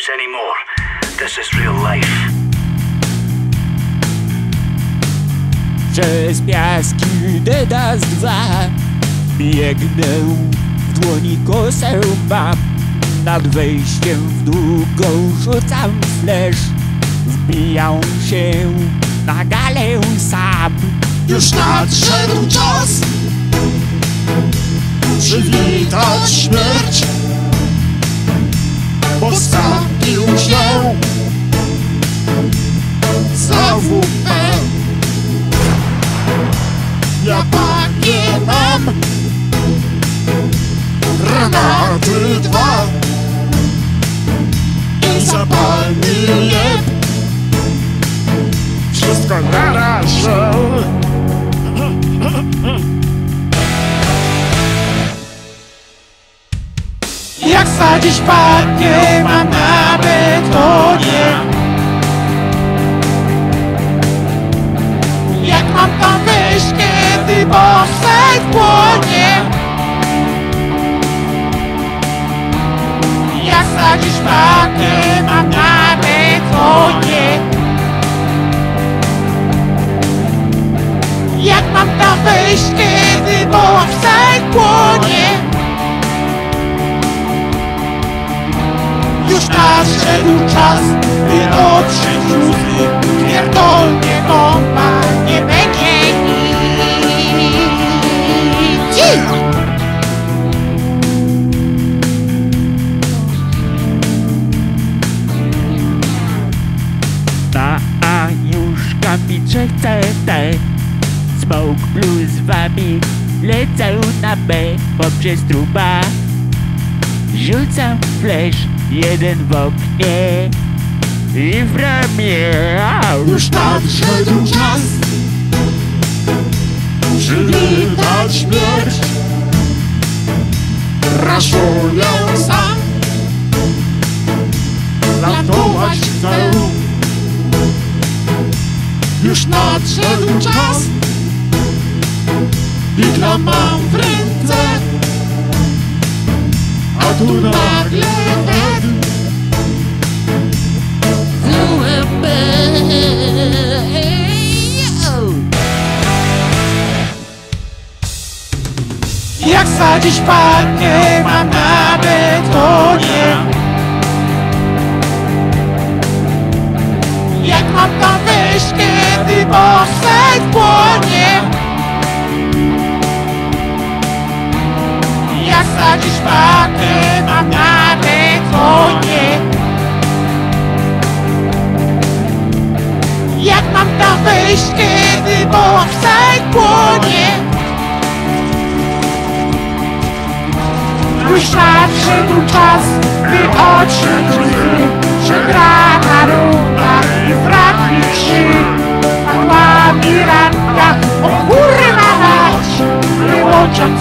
house anymore. This is real life. Przez piaski Dedas dwa Biegnę w dłoni kosę mam Nad wejściem w długą rzucam flash Wbijam się na galę sam Już nadszedł czas przywitać za WP. Ja panie mam granaty dwa i zapalny jeb. Wszystko się. Jak sadzić panie mam na betonie Jak nadszedł czas, by otrzeć łzy. Pierdolnie bomba, nie będzie nic. Na A już kapicze CT Smoke Blue z wami lecę na B poprzez truba Rzucam flash, jeden w oknie i w ramię. Już nadszedł czas przywitać śmierć. Raszuję sam, ratować chcę. Już nadszedł czas, Bigla mam a tu nagle Ed. Jak sadzić panie mam na wyjść, kiedy bonsai płonie. Już nadszedł czas, by odszedł łzy Przegrana runda i braknie trzy Padła mi ranka, o kurwa mać Wyłączam